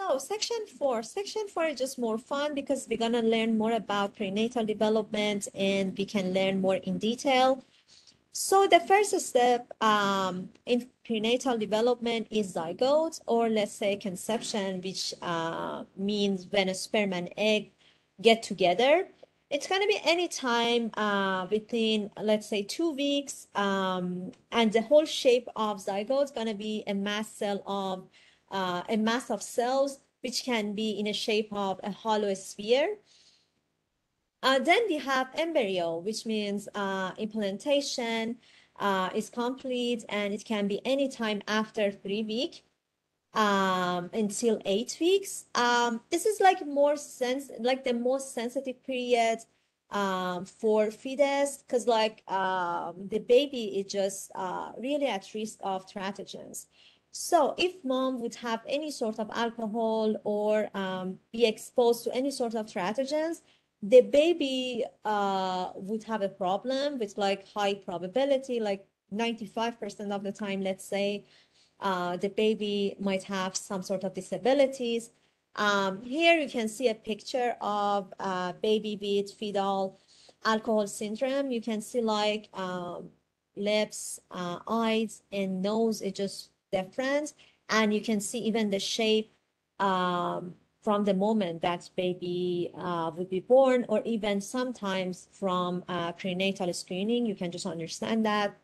So section four, section four is just more fun because we're gonna learn more about prenatal development and we can learn more in detail. So the first step um, in prenatal development is zygote, or let's say conception, which uh, means when a sperm and egg get together. It's going to be any time uh, within, let's say, two weeks, um, and the whole shape of zygote is going to be a mass cell of uh, a mass of cells, which can be in a shape of a hollow sphere. Uh, then we have embryo, which means uh, implantation uh, is complete and it can be anytime after three weeks um, until eight weeks. Um, this is like more sense, like the most sensitive period um, for fetus because like um, the baby is just uh, really at risk of teratogens. So if mom would have any sort of alcohol or um, be exposed to any sort of teratogens, the baby uh, would have a problem with like high probability, like 95% of the time, let's say, uh, the baby might have some sort of disabilities. Um, here you can see a picture of uh, baby with fetal alcohol syndrome. You can see like um, lips, uh, eyes, and nose is just different. And you can see even the shape um, from the moment that baby uh, would be born, or even sometimes from uh, prenatal screening. You can just understand that.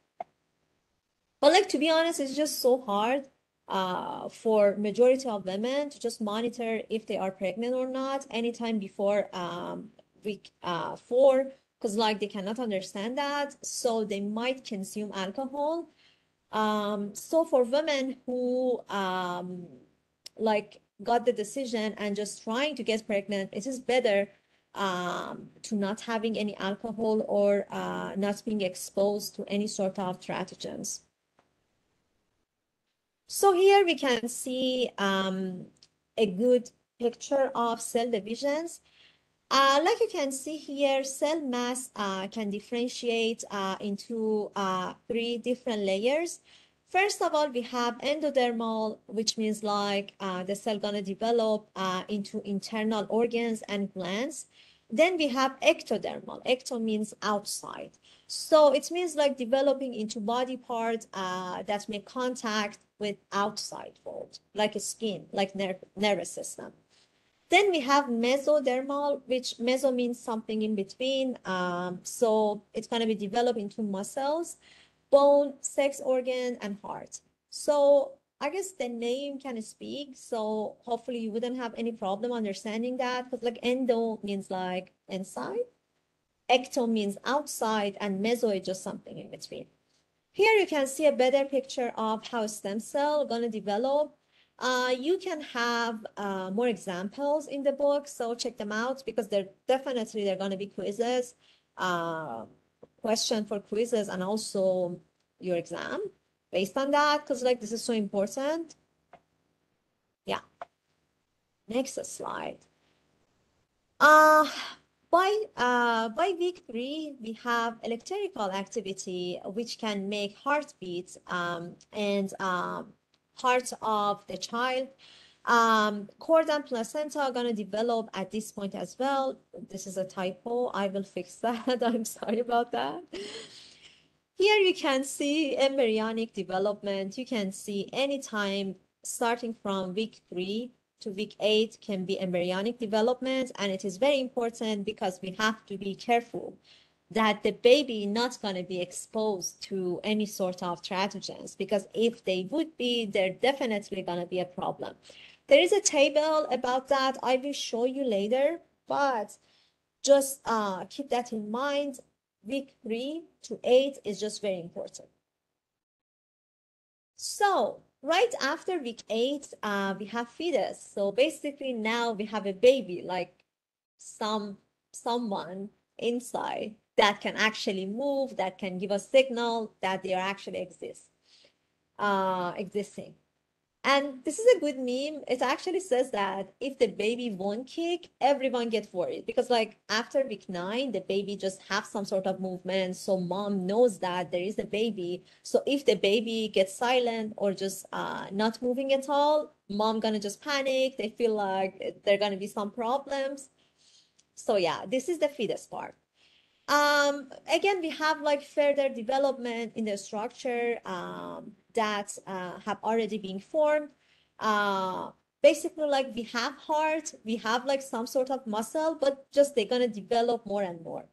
But like to be honest, it's just so hard uh, for majority of women to just monitor if they are pregnant or not anytime before um, week uh, four, because like they cannot understand that, so they might consume alcohol. Um, so for women who um, like got the decision and just trying to get pregnant, it is better um, to not having any alcohol or uh, not being exposed to any sort of teratogens. So here we can see um, a good picture of cell divisions. Uh, like you can see here, cell mass uh, can differentiate uh, into uh, three different layers. First of all, we have endodermal, which means like uh, the cell gonna develop uh, into internal organs and glands. Then we have ectodermal. Ecto means outside. So it means like developing into body parts that make contact with outside world, like a skin, like ner nervous system. Then we have mesodermal, which meso means something in between. Um, so it's going to be developed into muscles bone, sex organ, and heart. So I guess the name can speak. So hopefully you wouldn't have any problem understanding that. Because like endo means like inside, ecto means outside, and meso is just something in between. Here you can see a better picture of how stem cell gonna develop. Uh, you can have uh, more examples in the book, so check them out because they're definitely they're gonna be quizzes. Uh, question for quizzes and also your exam based on that because like this is so important yeah next slide uh by uh by week three we have electrical activity which can make heartbeats um and um heart of the child um, cord and placenta are going to develop at this point as well. This is a typo. I will fix that. I'm sorry about that. Here you can see embryonic development. You can see anytime starting from week three to week eight can be embryonic development. And it is very important because we have to be careful that the baby not going to be exposed to any sort of teratogens because if they would be, they're definitely going to be a problem. There is a table about that I will show you later, but just uh, keep that in mind. Week three to eight is just very important. So right after week eight, uh, we have fetus. So basically now we have a baby, like some someone inside that can actually move, that can give a signal that they are actually exist, uh, existing. And this is a good meme. It actually says that if the baby won't kick, everyone gets worried because like after week nine, the baby just have some sort of movement. So mom knows that there is a baby. So if the baby gets silent or just uh, not moving at all, mom gonna just panic. They feel like there gonna be some problems. So yeah, this is the fetus part. Um, again, we have like further development in the structure um, that uh, have already been formed. Uh, basically, like we have heart, we have like some sort of muscle, but just they're gonna develop more and more.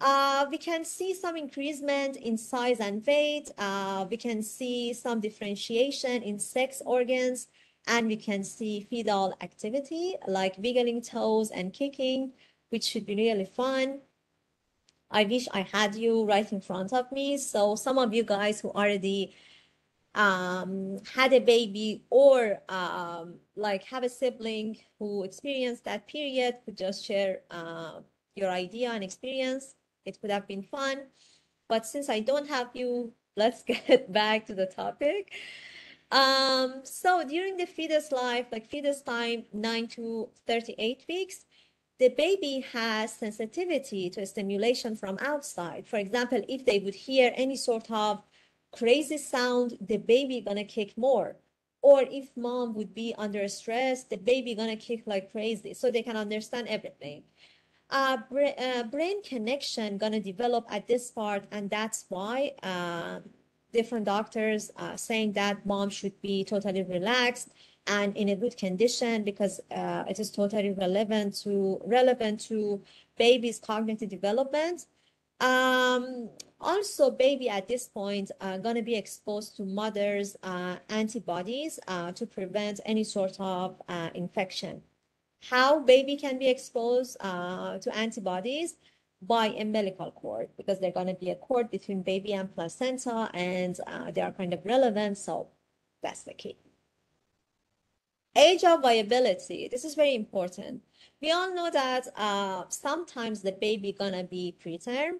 Uh, we can see some increasement in size and weight. Uh, we can see some differentiation in sex organs, and we can see fetal activity like wiggling toes and kicking, which should be really fun. I wish I had you right in front of me. So some of you guys who already um, had a baby or um, like have a sibling who experienced that period could just share uh, your idea and experience. It would have been fun. But since I don't have you, let's get back to the topic. Um, so during the fetus life, like fetus time, 9 to 38 weeks, the baby has sensitivity to stimulation from outside. For example, if they would hear any sort of crazy sound, the baby gonna kick more. Or if mom would be under stress, the baby gonna kick like crazy. So they can understand everything. Uh, bra- uh, brain connection gonna develop at this part, and that's why uh, different doctors saying that mom should be totally relaxed and in a good condition because uh, it is totally relevant to relevant to baby's cognitive development. Um, also, baby at this point are going to be exposed to mother's uh, antibodies uh, to prevent any sort of uh, infection. How baby can be exposed uh, to antibodies? By umbilical cord, because they're going to be a cord between baby and placenta, and uh, they are kind of relevant. So that's the key. Age of viability. This is very important. We all know that uh, sometimes the baby gonna be preterm.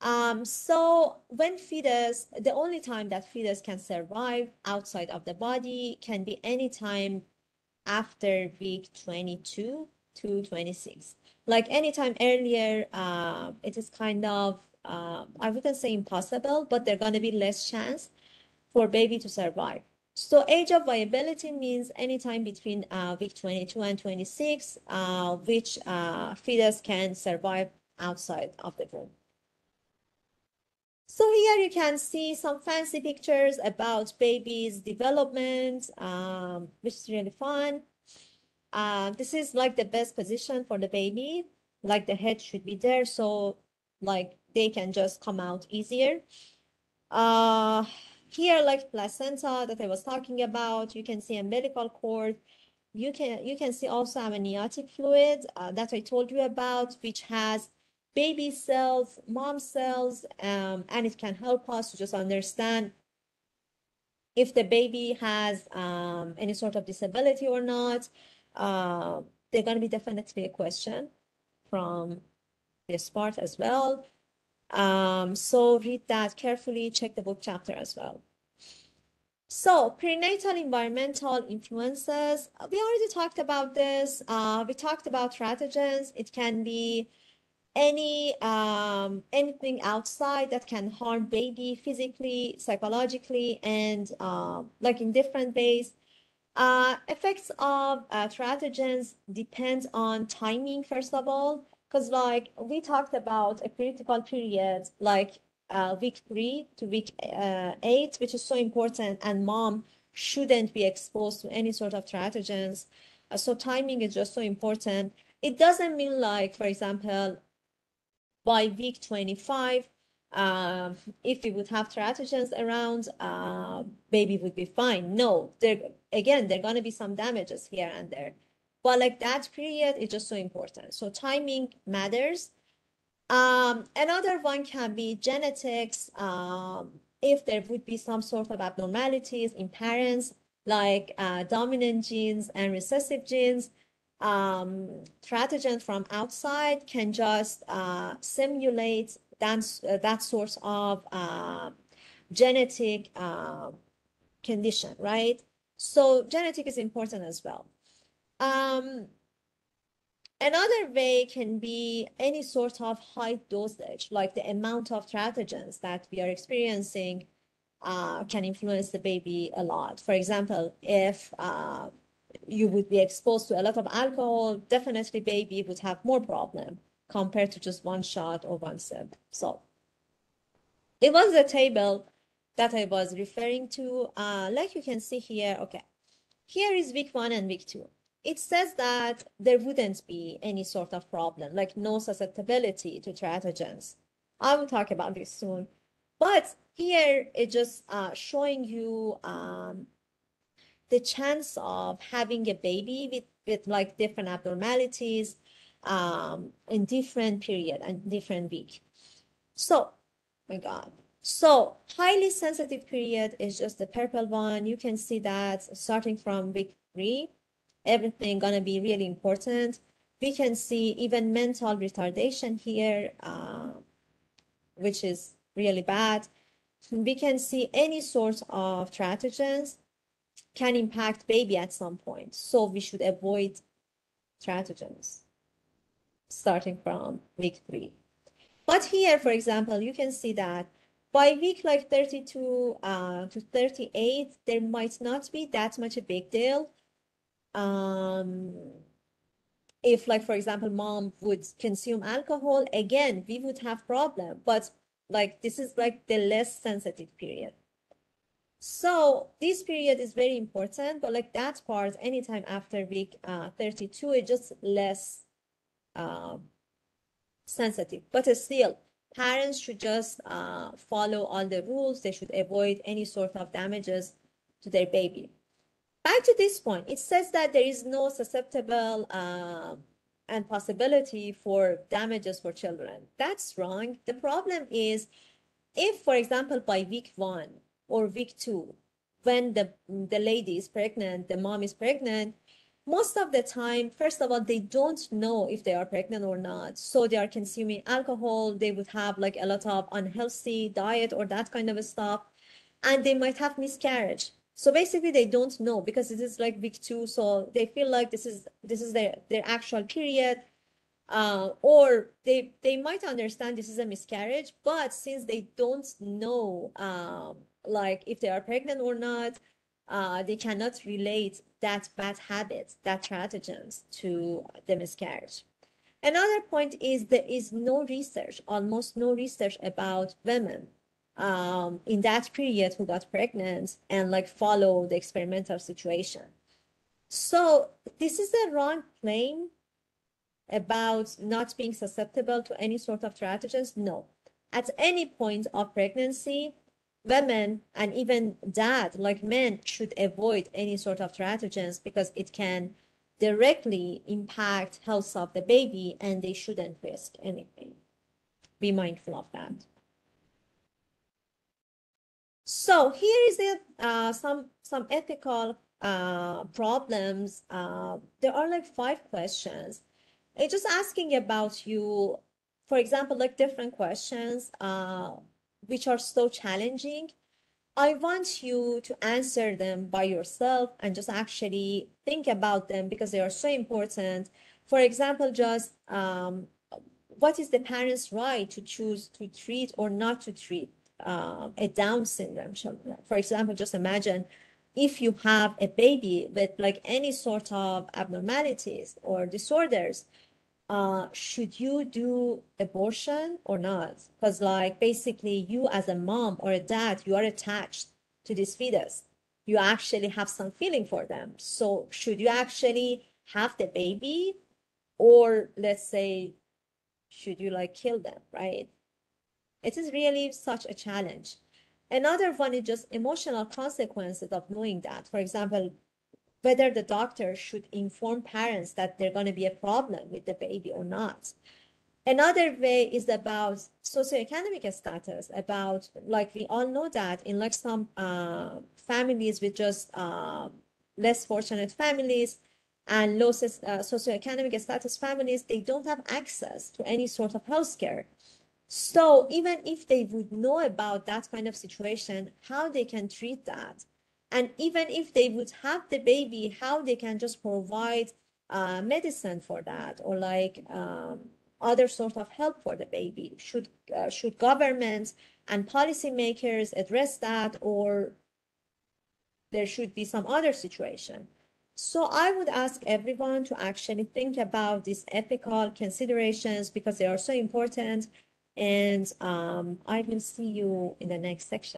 Um, so when fetus, the only time that fetus can survive outside of the body can be any time after week 22 to 26. Like anytime earlier, uh, it is kind of, uh, I wouldn't say impossible, but there's gonna be less chance for baby to survive. So age of viability means anytime between uh, week 22 and 26, uh, which uh, fetus can survive outside of the womb. So here you can see some fancy pictures about baby's development, um, which is really fun. Uh, this is like the best position for the baby, like the head should be there, so like they can just come out easier. Here, like placenta that I was talking about, you can see umbilical cord. You can you can see also amniotic fluid uh, that I told you about, which has baby cells, mom cells, um, and it can help us to just understand if the baby has um, any sort of disability or not. Uh, they're going to be definitely a question from this part as well. Um, so read that carefully, check the book chapter as well. So prenatal environmental influences, we already talked about this. Uh, we talked about teratogens. It can be any um, anything outside that can harm baby physically, psychologically, and uh, like in different ways. Uh, effects of uh, teratogens depend on timing, first of all, because like we talked about a critical period, like uh, week three to week uh, eight, which is so important, and mom shouldn't be exposed to any sort of teratogens. Uh, so timing is just so important. It doesn't mean like, for example, by week 25, um, if we would have teratogens around, uh, baby would be fine. No, there again, there are gonna be some damages here and there. But like that period is just so important. So timing matters. Um, another one can be genetics. Um, if there would be some sort of abnormalities in parents, like uh, dominant genes and recessive genes, um, teratogens from outside can just uh, simulate that, uh, that source of uh, genetic uh, condition, right? So genetic is important as well. Um, another way can be any sort of high dosage, like the amount of teratogens that we are experiencing uh, can influence the baby a lot. For example, if uh, you would be exposed to a lot of alcohol, definitely baby would have more problem compared to just one shot or one sip. So it was the table that I was referring to. Uh, like you can see here, okay, here is week one and week two. It says that there wouldn't be any sort of problem, like no susceptibility to teratogens. I will talk about this soon. But here it's just uh, showing you um, the chance of having a baby with, with like different abnormalities um, in different period and different week. So, my God. So highly sensitive period is just the purple one. You can see that starting from week three, everything gonna be really important. We can see even mental retardation here, uh, which is really bad. We can see any sort of teratogens can impact baby at some point. So we should avoid teratogens starting from week three. But here, for example, you can see that by week like 32 uh, to 38, there might not be that much a big deal. Um, if like, for example, mom would consume alcohol, again, we would have problem, but like this is like the less sensitive period. So this period is very important, but like that part, anytime after week uh, 32, it's just less uh, sensitive. But still, parents should just uh, follow all the rules. They should avoid any sort of damages to their baby. Back to this point, it says that there is no susceptible uh, and possibility for damages for children. That's wrong. The problem is if, for example, by week one, or week two, when the, the lady is pregnant, the mom is pregnant, most of the time, first of all, they don't know if they are pregnant or not. So they are consuming alcohol. They would have like a lot of unhealthy diet or that kind of a stuff. And they might have miscarriage. So basically they don't know because it is like week two. So they feel like this is this is their, their actual period. Uh, or they they might understand this is a miscarriage, but since they don't know um, like if they are pregnant or not, uh, they cannot relate that bad habits, that teratogens to the miscarriage. Another point is there is no research, almost no research about women um, in that period who got pregnant and like follow the experimental situation. So this is a wrong claim about not being susceptible to any sort of teratogens. No, at any point of pregnancy, women and even dad, like men, should avoid any sort of teratogens because it can directly impact health of the baby and they shouldn't risk anything. Be mindful of that. So here is uh, some some ethical uh, problems. Uh, there are like five questions. It's just asking about you, for example, like different questions. Uh, which are so challenging, I want you to answer them by yourself and just actually think about them because they are so important. For example, just um, what is the parent's right to choose to treat or not to treat uh, a Down syndrome? For example, just imagine if you have a baby with like any sort of abnormalities or disorders, uh, should you do abortion or not? Because like basically you as a mom or a dad, you are attached to this fetus. You actually have some feeling for them. So should you actually have the baby or let's say, should you like kill them, right? It is really such a challenge. Another one is just emotional consequences of knowing that. For example, whether the doctor should inform parents that they're going to be a problem with the baby or not. Another way is about socioeconomic status, about like we all know that in like some uh, families with just uh, less fortunate families and low uh, socioeconomic status families, they don't have access to any sort of healthcare. So even if they would know about that kind of situation, how they can treat that And even if they would have the baby, how they can just provide uh, medicine for that or like um, other sort of help for the baby? Should uh, should governments and policymakers address that, or there should be some other situation? So I would ask everyone to actually think about these ethical considerations because they are so important. And um, I will see you in the next section.